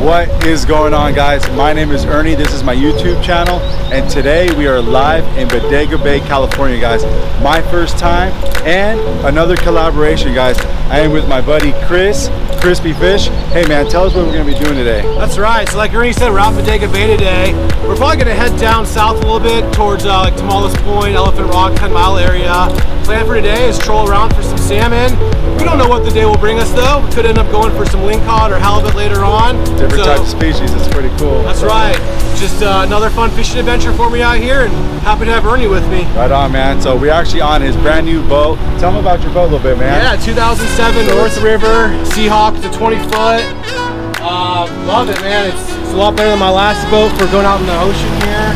What is going on guys? My name is Ernie, this is my YouTube channel and today we are live in Bodega Bay, California guys. My first time and another collaboration guys. I am with my buddy Chris, ChrisPfish. Hey man, tell us what we're gonna be doing today. That's right, so like Ernie said, we're out Bodega Bay today. We're probably gonna head down south a little bit towards uh, like Tomales Point, Elephant Rock, 10 Mile area. Plan for today is troll around for some salmon. We don't know what the day will bring us though. We could end up going for some lingcod or halibut later on. Different so, types of species, it's pretty cool. That's right. Just uh, another fun fishing adventure for me out here and happy to have Ernie with me. Right on man. So we're actually on his brand new boat. Tell me about your boat a little bit man. Yeah, 2007 North River Seahawk, the 20 foot. Uh, love it man. It's, it's, a lot better than my last boat for going out in the ocean here.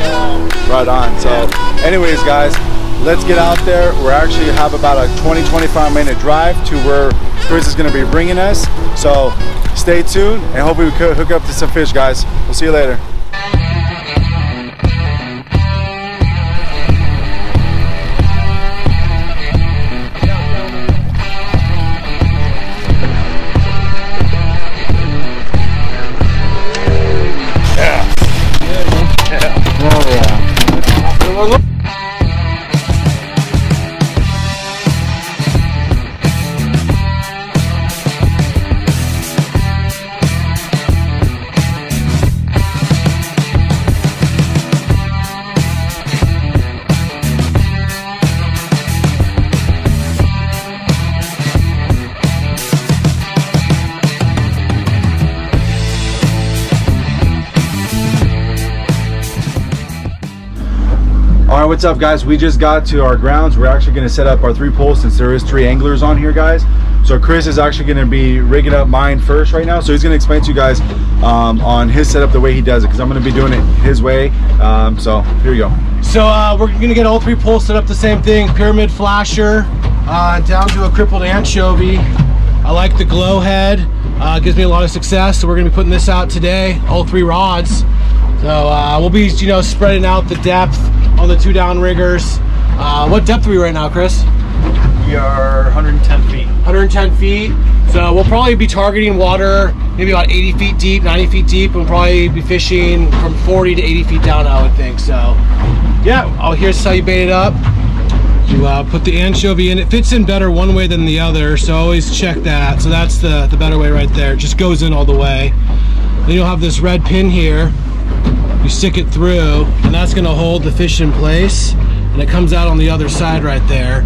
So, right on. So anyways guys, let's get out there. we actually have about a 20-25 minute drive to where Chris is going to be bringing us. So stay tuned and hopefully we could hook up to some fish, guys. We'll see you later. Right what's up guys? We just got to our grounds. We're actually going to set up our three poles since there is three anglers on here guys. So chris is actually going to be rigging up mine first right now. So he's going to explain to you guys um, on his setup the way he does it because i'm going to be doing it his way. Um, so here you go. So uh, we're going to get all three poles set up the same thing. Pyramid flasher uh, down to a crippled anchovy. I like the glow head. Uh, gives me a lot of success. So we're going to be putting this out today all three rods. So uh, we'll be you know spreading out the depth on the two down riggers. Uh, what depth are we right now, Chris? We are 110 feet. 110 feet. So we'll probably be targeting water maybe about 80 feet deep, 90 feet deep. We'll probably be fishing from 40 to 80 feet down, I would think. So yeah, oh, here's how you bait it up. You uh, put the anchovy in. It fits in better one way than the other, so always check that. So that's the, the better way right there. It just goes in all the way. Then you'll have this red pin here you stick it through and that's going to hold the fish in place and it comes out on the other side right there.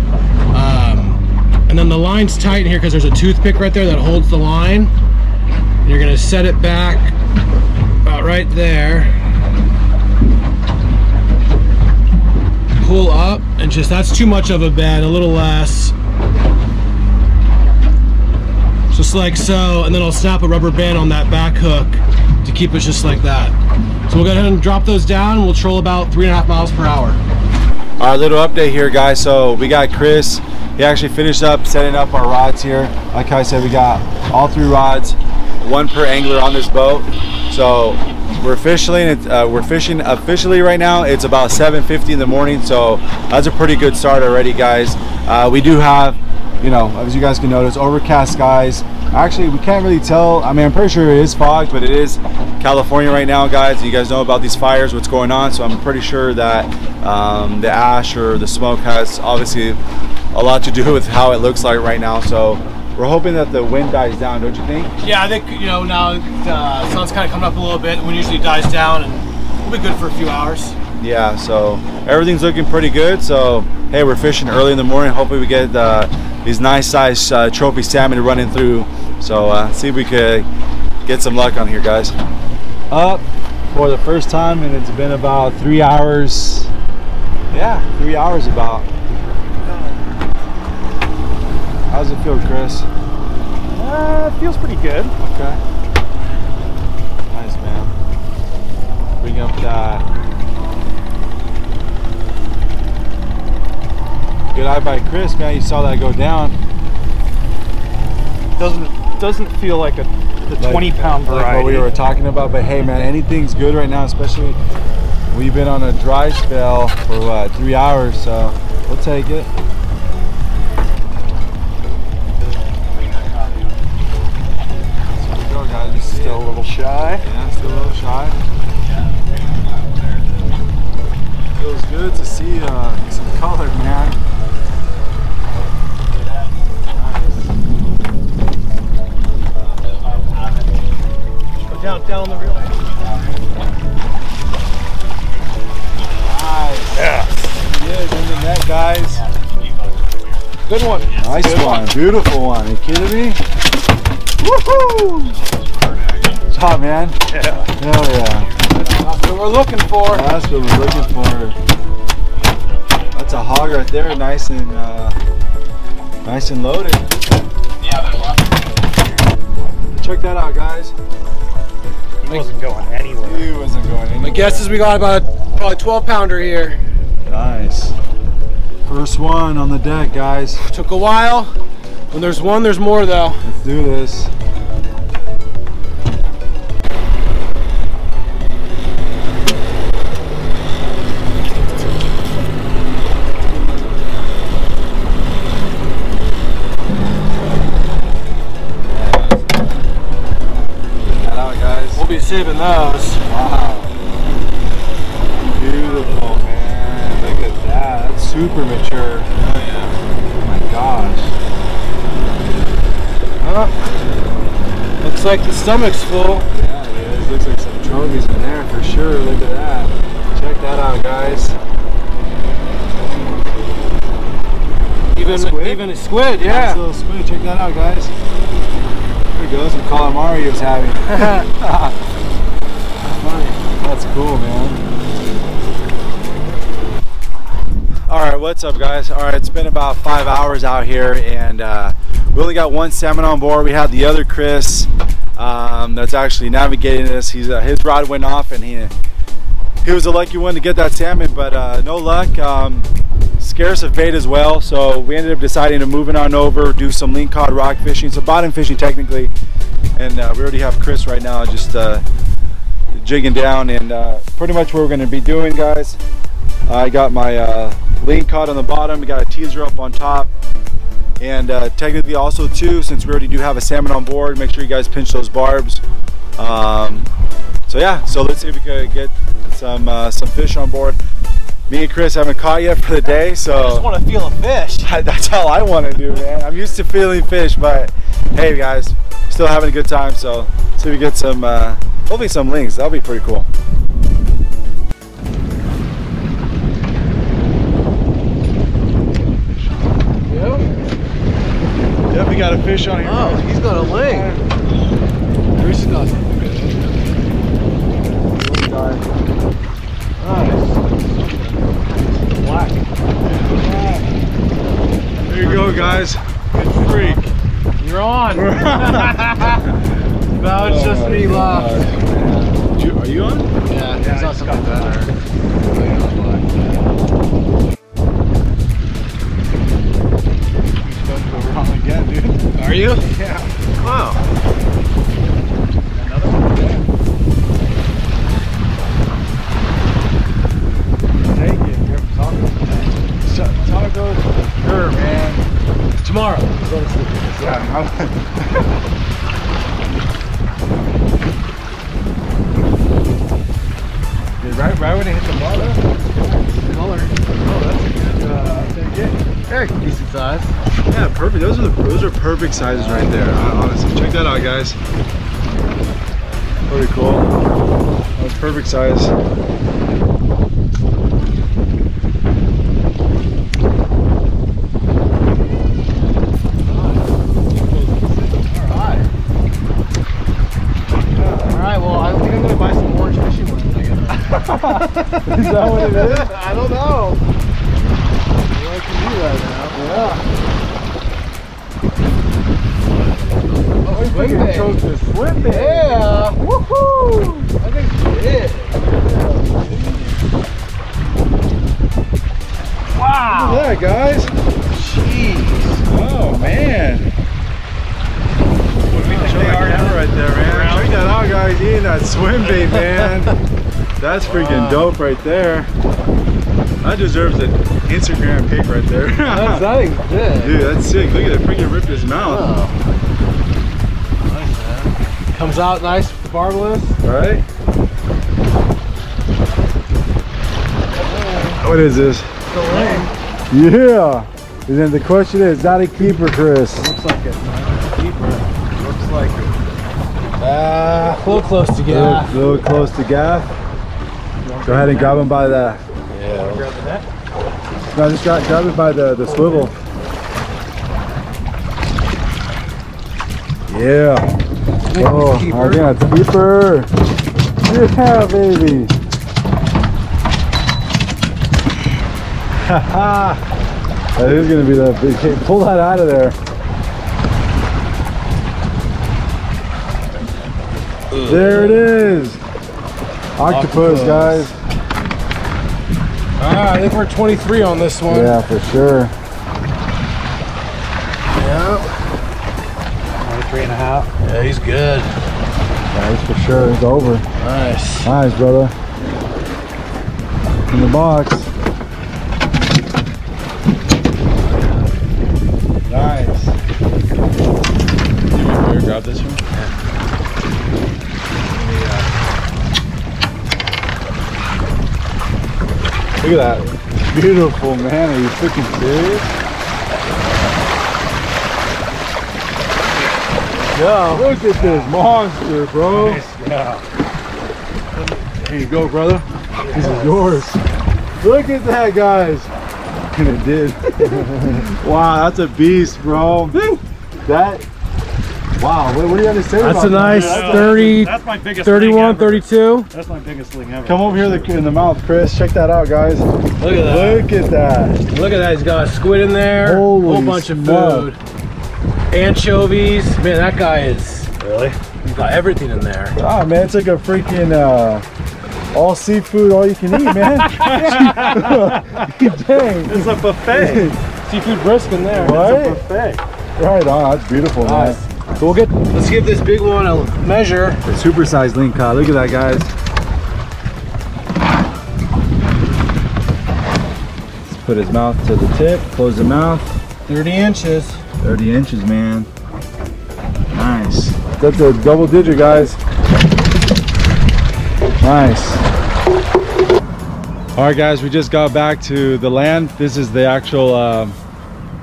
Um, and then the line's tight in here because there's a toothpick right there that holds the line. And you're going to set it back about right there. Pull up and just that's too much of a bend a little less. Just like so and then I'll snap a rubber band on that back hook to keep it just like that so we'll go ahead and drop those down and we'll troll about three and a half miles per hour. Our little update here guys. So we got Chris. He actually finished up setting up our rods here. Like I said, we got all three rods, one per angler on this boat. So we're officially uh, we're fishing officially right now. It's about 7:50 in the morning, so that's a pretty good start already, guys. Uh, we do have, you know, as you guys can notice, overcast skies. Actually, we can't really tell. I mean, I'm pretty sure it is fogged, but it is California right now, guys. You guys know about these fires, what's going on. So I'm pretty sure that um, the ash or the smoke has obviously a lot to do with how it looks like right now. So we're hoping that the wind dies down, don't you think? Yeah, I think, you know, now the uh, sun's kind of coming up a little bit. The wind usually dies down and we'll be good for a few hours. Yeah, so everything's looking pretty good. So, hey, we're fishing early in the morning. Hopefully we get uh, these nice size uh, trophy salmon running through so uh, see if we could get some luck on here, guys. Up for the first time, and it's been about three hours. Yeah, three hours about. How's it feel, Chris? Uh, it feels pretty good. Okay. Nice, man. Bring up that. Good eye by Chris, man. You saw that go down. Doesn't doesn't feel like a the like, 20 pound variety. Like what we were talking about, but hey man, anything's good right now, especially we've been on a dry spell for what, three hours, so we'll take it. Go, Glad to Still a little shy. Yeah, still a little shy. Feels good to see uh, some Good one. Nice Good one. Beautiful one. Are you kidding me? Woohoo! Top man. Yeah. Hell yeah. That's what we're looking for. That's what we're looking for. That's a hog right there, nice and uh, nice and loaded. Check that out, guys. He wasn't going anywhere. He wasn't going anywhere. My guess is we got about probably 12 pounder here. nice. First one on the deck, guys. Took a while. When there's one, there's more though. Let's do this. Check out, guys. We'll be saving those. Super mature. Oh yeah! my gosh. Huh? Looks like the stomach's full. Yeah, it is. Looks like some trophies in there for sure. Look at that. Check that out, guys. Even Squid? even a squid, yeah. Nice little squid. Check that out, guys. There he goes. Some calamari he was having. That's cool, man. All right, what's up, guys? All right, it's been about five hours out here, and uh, we only got one salmon on board. We had the other Chris um, that's actually navigating this. He's uh, his rod went off, and he he was a lucky one to get that salmon, but uh, no luck. Um, scarce of bait as well, so we ended up deciding to move it on over, do some lingcod rock fishing, so bottom fishing technically, and uh, we already have Chris right now just uh, jigging down, and uh, pretty much what we're going to be doing, guys. I got my uh, lingcod on the bottom, we got a teaser up on top, and uh, technically also too, since we already do have a salmon on board, make sure you guys pinch those barbs. Um, so yeah, so let's see if we can get some uh, some fish on board. Me and Chris haven't caught yet for the day, so I just want to feel a fish. that's all I want to do, man. I'm used to feeling fish, but hey, guys, still having a good time. So, see if we get some, uh, hopefully some lings. That'll be pretty cool. Got a fish on here. Oh, he's got a ling. Bruce got Black. There you go, guys. Good freak. You're on. no, it's just me oh left. Uh, Are you on? Yeah, he's Yeah, not he's something better. Are you? Yeah. Wow. Perfect sizes right there. hon- Honestly, check that out, guys. Pretty cool. That's perfect size. Alright. Alright, well, I think I'm gonna buy some orange fishing lines, Is that what it is? I don't know. Chose to swim bait. Yeah. Woohoo! I think she did. Wow. that, guys. Jeez. Oh man. What do we think they that are now? right there, man. Around? Check that out, guys. Eating that swim bait, man. That's freaking Wow. dope right there. That deserves an Instagram pic right there. That's, that thing's good. Dude, that's sick. Look at it. Freaking ripped his mouth. Oh. Comes out nice with the barbless. Right? What is this? The lane. Yeah. And then the question is, is that a keeper, Chris? Looks like it. Keeper. Looks like it. Ah, a little close to A gaff. little, little close to gaff. Go ahead and grab him by the. Yeah. Grab the net. No, just grab, grab it by the, the swivel. Yeah. Oh, again, it's keeper. Yeah, baby. Haha. that is gonna be the big hit. Pull that out of there. There it is. Octopus, Octopus. guys. Ah, I think we're 23 on this one. Yeah, for sure. Only three and a half. Yeah, he's good. Yeah, it's for sure. It's over. Nice. Nice, brother. In the box. Nice. Grab this one. Look at that. Beautiful, man. Are you freaking serious? Yeah. Look at this monster, bro. Yeah. Here you go, brother. This is yours. Look at that, guys. And it did. wow, that's a beast, bro. That. Wow, what, what do you have to say That's about a nice that? 30, That's my biggest 31, ever. 32. That's my biggest ling ever. Come over here the- in the mouth, Chris. Check that out, guys. Look at that. Look at that. Look at that. He's got a squid in there. Holy whole bunch of food. Anchovies. Man, that guy is. Really? He's got everything in there. Ah, man, it's like a freaking uh, all seafood, all you can eat, man. Dang. It's a buffet. Seafood brisk in there. Right? It's a buffet. Right on. That's beautiful, man. So we'll get. Let's give this big one a measure. The supersized lingcod. Look at that, guys. Let's put his mouth to the tip. Close the mouth. 30 inches. 30 inches, man. Nice. That's a double digit, guys. Nice. All right, guys, we just got back to the land. This is the actual, um,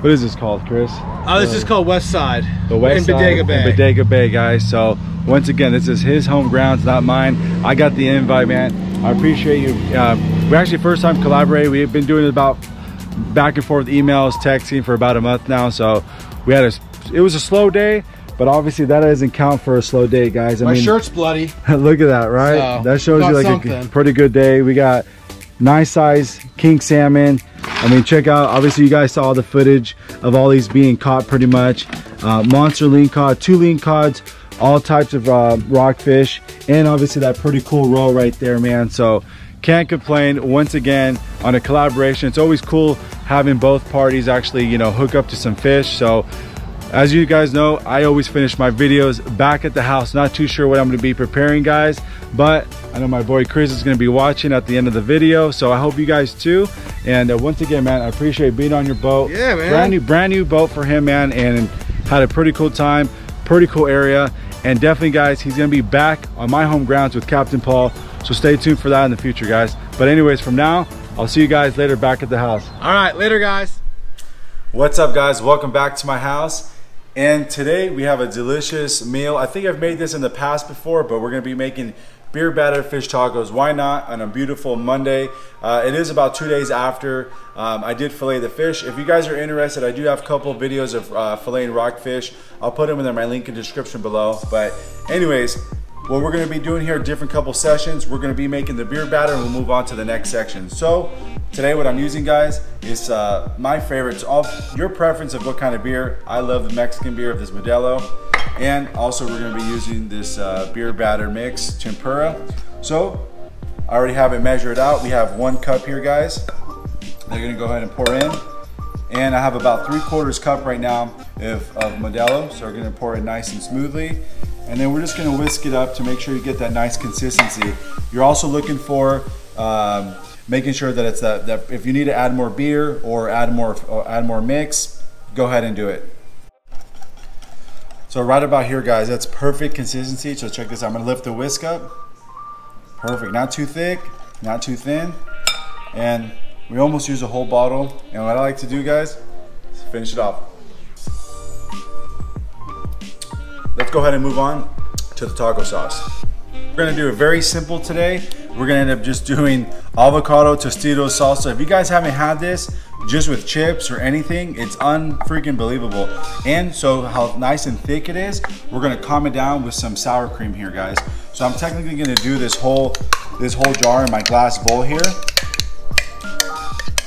what is this called, Chris? Oh, this is called West Side. The west in side Bodega Bay. in Bodega Bay, guys. So once again, this is his home grounds, not mine. I got the invite, man. I appreciate you. Uh, we actually first time collaborate. We've been doing about back and forth emails, texting for about a month now. So we had a, it was a slow day, but obviously that doesn't count for a slow day, guys. I My mean, shirt's bloody. look at that, right? So, that shows you like a something. g- pretty good day. We got nice size king salmon. I mean, check out, obviously you guys saw the footage of all these being caught pretty much. Uh, monster lingcod, two lingcods, all types of uh, rockfish, and obviously that pretty cool roll right there, man. So can't complain once again on a collaboration. It's always cool having both parties actually, you know, hook up to some fish. So as you guys know, I always finish my videos back at the house. Not too sure what I'm gonna be preparing, guys, but I know my boy Chris is gonna be watching at the end of the video, so I hope you guys too. And uh, once again, man, I appreciate being on your boat. Yeah, man. Brand new, brand new boat for him, man, and had a pretty cool time, pretty cool area. And definitely, guys, he's gonna be back on my home grounds with Captain Paul. So stay tuned for that in the future, guys. But anyways, from now, I'll see you guys later back at the house. All right, later, guys. What's up guys? Welcome back to my house. And today we have a delicious meal. I think I've made this in the past before, but we're gonna be making beer batter fish tacos. Why not on a beautiful Monday? Uh, it is about two days after um, I did fillet the fish. If you guys are interested, I do have a couple videos of uh, filleting rockfish. I'll put them in my link in the description below. But anyways, what we're gonna be doing here, a different couple sessions, we're gonna be making the beer batter and we'll move on to the next section. So today what I'm using guys is uh, my favorites, all your preference of what kind of beer. I love the Mexican beer of this Modelo. And also we're gonna be using this uh, beer batter mix, tempura. So I already have it measured out. We have one cup here guys. They're gonna go ahead and pour in. And I have about three quarters cup right now of, of Modelo. So we're gonna pour it nice and smoothly. And then we're just gonna whisk it up to make sure you get that nice consistency. You're also looking for um, making sure that it's that, that if you need to add more beer or add more or add more mix, go ahead and do it. So right about here, guys, that's perfect consistency. So check this out. I'm gonna lift the whisk up. Perfect, not too thick, not too thin. And we almost use a whole bottle. And what I like to do, guys, is finish it off. Let's go ahead and move on to the taco sauce. We're gonna do it very simple today. We're gonna end up just doing avocado Tostitos salsa. If you guys haven't had this, just with chips or anything, it's unfreaking believable. And so how nice and thick it is, we're gonna calm it down with some sour cream here, guys. So I'm technically gonna do this whole this whole jar in my glass bowl here.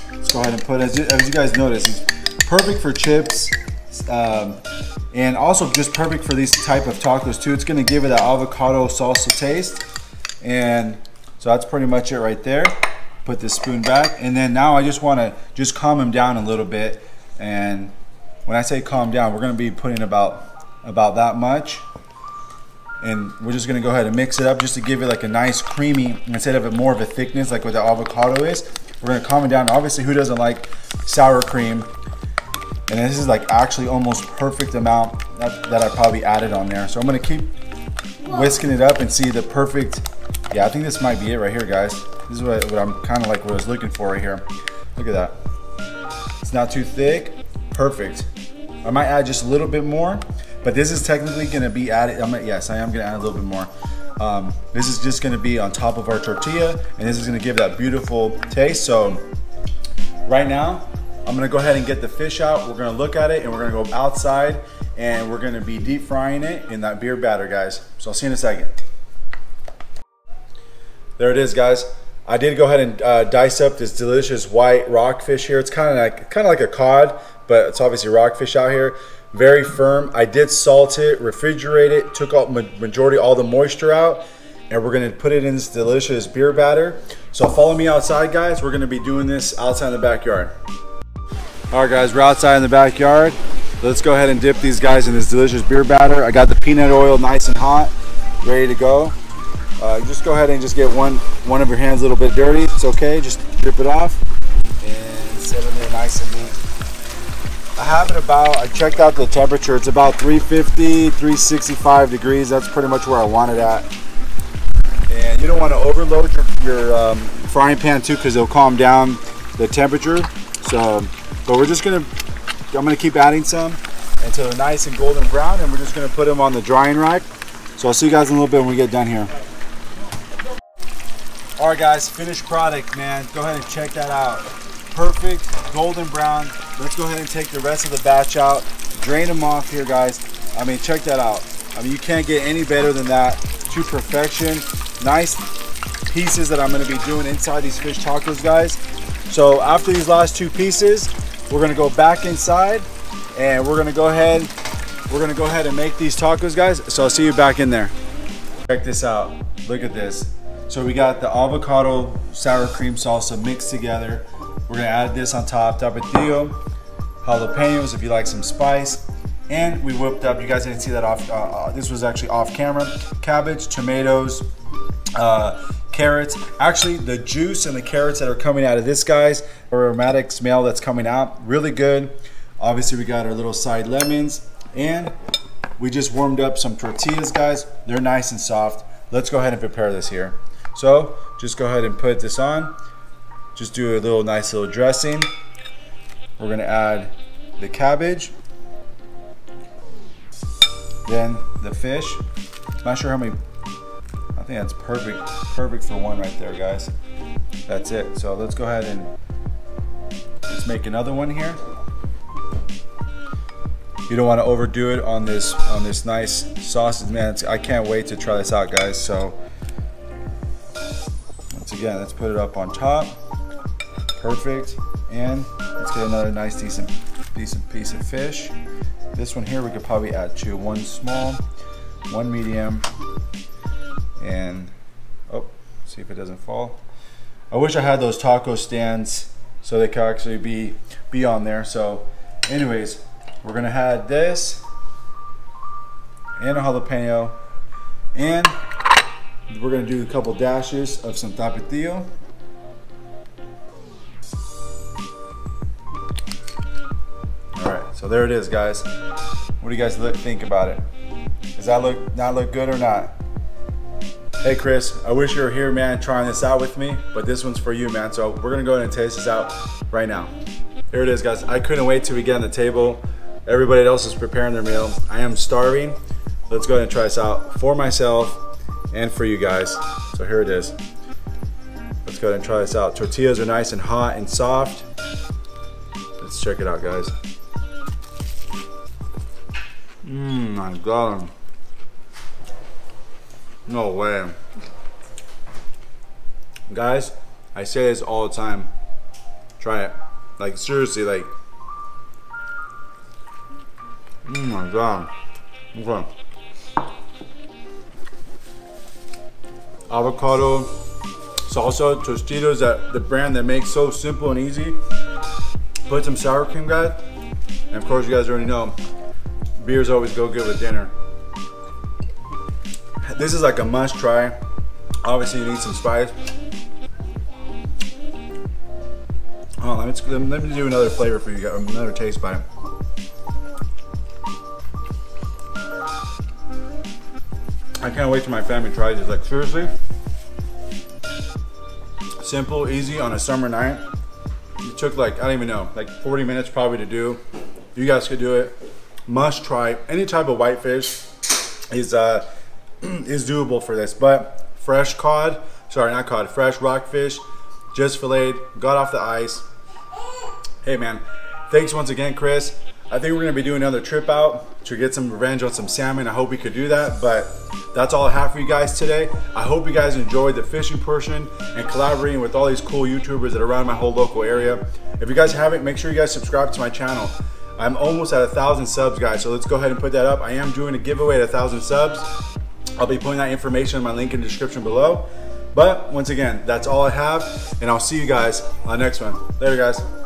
Let's go ahead and put, as you, as you guys notice, it's perfect for chips. Um, and also just perfect for these type of tacos too. It's gonna give it that avocado salsa taste. And so that's pretty much it right there. Put this spoon back. And then now I just wanna just calm them down a little bit. And when I say calm down, we're gonna be putting about, about that much. And we're just gonna go ahead and mix it up just to give it like a nice creamy, instead of a more of a thickness like what the avocado is. We're gonna calm it down. Obviously, who doesn't like sour cream? And this is like actually almost perfect amount that, that I probably added on there. So I'm gonna keep whisking it up and see the perfect, yeah, I think this might be it right here, guys. This is what, what I'm kind of like what I was looking for right here. Look at that. It's not too thick, perfect. I might add just a little bit more, but this is technically gonna be added, I'm yes, I am gonna add a little bit more. Um, this is just gonna be on top of our tortilla, and this is gonna give that beautiful taste. So right now, I'm gonna go ahead and get the fish out. We're gonna look at it and we're gonna go outside and we're gonna be deep frying it in that beer batter, guys. So I'll see you in a second. There it is, guys. I did go ahead and uh, dice up this delicious white rockfish here. It's kind of like kind of like a cod, but it's obviously rockfish out here. Very firm. I did salt it, refrigerate it, took out majority all the moisture out, and we're gonna put it in this delicious beer batter. So follow me outside, guys. We're gonna be doing this outside in the backyard. All right, guys, we're outside in the backyard. Let's go ahead and dip these guys in this delicious beer batter. I got the peanut oil nice and hot, ready to go. Uh, just go ahead and just get one one of your hands a little bit dirty. It's okay. Just drip it off and set in there nice and neat. I have it about, I checked out the temperature. It's about 350, 365 degrees. That's pretty much where I want it at. And you don't want to overload your, your um, frying pan too because it'll calm down the temperature. So, but we're just gonna, I'm gonna keep adding some until they're nice and golden brown and we're just gonna put them on the drying rack. So I'll see you guys in a little bit when we get done here. All right, guys, finished product, man. Go ahead and check that out. Perfect, golden brown. Let's go ahead and take the rest of the batch out. Drain them off here, guys. I mean, check that out. I mean, you can't get any better than that to perfection. Nice pieces that I'm gonna be doing inside these fish tacos, guys. So after these last two pieces, we're gonna go back inside and we're gonna go ahead, we're gonna go ahead and make these tacos, guys. So I'll see you back in there. Check this out, look at this. So we got the avocado sour cream salsa mixed together. We're gonna add this on top, tapatio, jalapenos if you like some spice. And we whipped up, you guys didn't see that off, uh, uh, this was actually off camera, cabbage, tomatoes, uh, carrots. Actually, the juice and the carrots that are coming out of this, guys, aromatic smell that's coming out, really good. Obviously, we got our little side lemons, and we just warmed up some tortillas, guys. They're nice and soft. Let's go ahead and prepare this here. So, just go ahead and put this on. Just do a little nice little dressing. We're gonna add the cabbage, then the fish. Not sure how many, think that's perfect, perfect for one right there, guys. That's it. So let's go ahead and let's make another one here. You don't want to overdo it on this on this nice sausage, man. I can't wait to try this out, guys. So once again, let's put it up on top. Perfect. And let's get another nice, decent, decent piece of fish. This one here we could probably add two. One small, one medium, and oh, see if it doesn't fall. I wish I had those taco stands so they could actually be be on there. So, anyways, we're gonna add this and a jalapeno, and we're gonna do a couple dashes of some tapatio. All right, so there it is, guys. What do you guys think about it? Does that look not look good or not? Hey Chris, I wish you were here, man, trying this out with me, but this one's for you, man. So we're gonna go ahead and taste this out right now. Here it is, guys. I couldn't wait till we get on the table. Everybody else is preparing their meal. I am starving. Let's go ahead and try this out for myself and for you guys. So here it is. Let's go ahead and try this out. Tortillas are nice and hot and soft. Let's check it out, guys. Mmm, my God. No way. Guys, I say this all the time. Try it. Like, seriously, like. Oh my God. Okay. Avocado salsa Tostitos, that the brand that makes so simple and easy. Put some sour cream, guys. And of course, you guys already know, beers always go good with dinner. This is like a must try. Obviously, you need some spice. Oh, let me, let me do another flavor for you guys, another taste bite. I can't wait till my family tries this. Like, seriously? Simple, easy on a summer night. It took like, I don't even know, like 40 minutes probably to do. You guys could do it. Must try. Any type of whitefish is uh, is doable for this. But fresh cod, sorry, not cod, fresh rockfish, just filleted, got off the ice. Hey man, thanks once again, Chris. I think we're gonna be doing another trip out to get some revenge on some salmon. I hope we could do that, but that's all I have for you guys today. I hope you guys enjoyed the fishing portion and collaborating with all these cool YouTubers that are around my whole local area. If you guys haven't, make sure you guys subscribe to my channel. I'm almost at a thousand subs, guys, so let's go ahead and put that up. I am doing a giveaway at a thousand subs. I'll be putting that information in my link in the description below. But once again, that's all I have, and I'll see you guys on the next one. Later, guys.